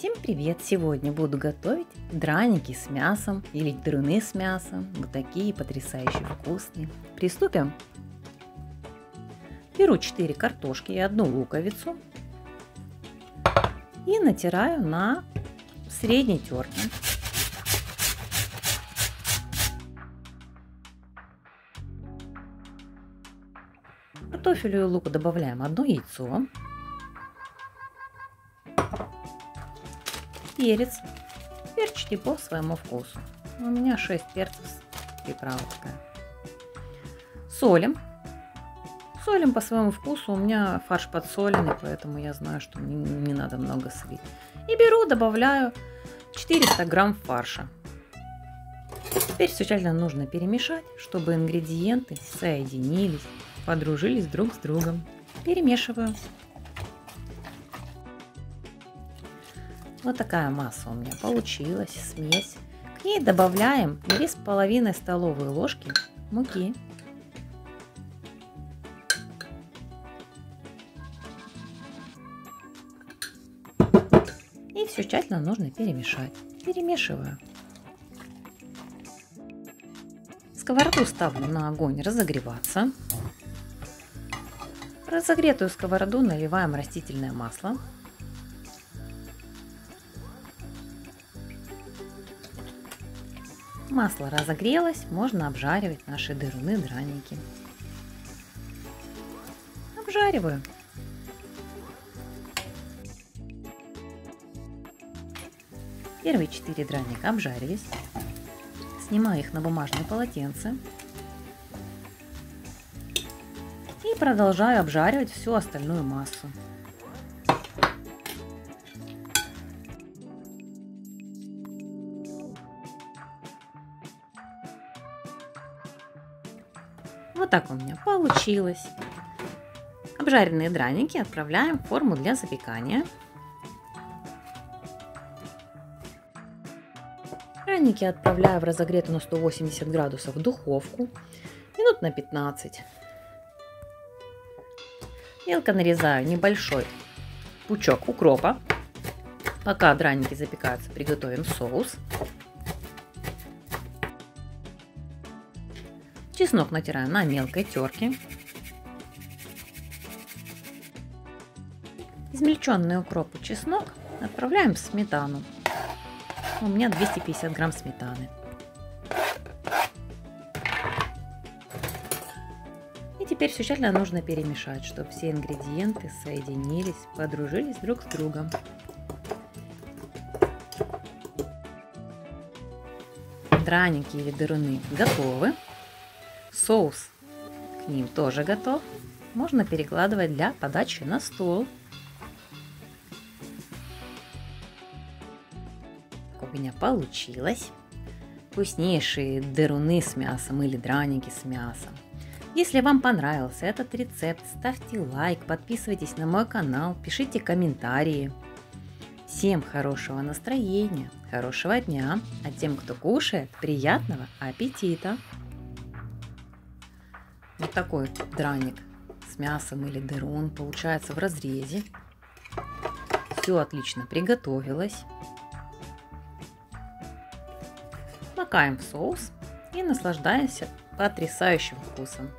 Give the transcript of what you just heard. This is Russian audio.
Всем привет! Сегодня буду готовить драники с мясом или дрыны с мясом. Вот такие потрясающие вкусные. Приступим. Беру 4 картошки и одну луковицу и натираю на средней терке. Картофелю и луку добавляем одно яйцо, перец. Перчите по своему вкусу. У меня 6 перцев, приправа такая. Солим. Солим по своему вкусу. У меня фарш подсоленный, поэтому я знаю, что не, не надо много солить. И беру, добавляю 400 грамм фарша. Теперь все тщательно нужно перемешать, чтобы ингредиенты соединились, подружились друг с другом. Перемешиваю. Вот такая масса у меня получилась, смесь. К ней добавляем 2,5 столовые ложки муки. И все тщательно нужно перемешать. Перемешиваю. Сковороду ставлю на огонь разогреваться. В разогретую сковороду наливаем растительное масло Масло разогрелось, можно обжаривать наши дыруны драники. Обжариваю. Первые четыре драника обжарились. Снимаю их на бумажное полотенце. И продолжаю обжаривать всю остальную массу. Вот так у меня получилось. Обжаренные драники отправляем в форму для запекания. Драники отправляю в разогретую на 180 градусов духовку минут на 15. Мелко нарезаю небольшой пучок укропа. Пока драники запекаются, приготовим соус. Чеснок натираю на мелкой терке. Измельченный укроп и чеснок отправляем в сметану. У меня 250 грамм сметаны. И теперь все тщательно нужно перемешать, чтобы все ингредиенты соединились, подружились друг с другом. Драники или дыруны готовы. Соус к ним тоже готов. Можно перекладывать для подачи на стол. у меня получилось. Вкуснейшие деруны с мясом или драники с мясом. Если вам понравился этот рецепт, ставьте лайк, подписывайтесь на мой канал, пишите комментарии. Всем хорошего настроения, хорошего дня, а тем, кто кушает, приятного аппетита! Вот такой драник с мясом или дерун получается в разрезе. Все отлично приготовилось. Макаем в соус и наслаждаемся потрясающим вкусом.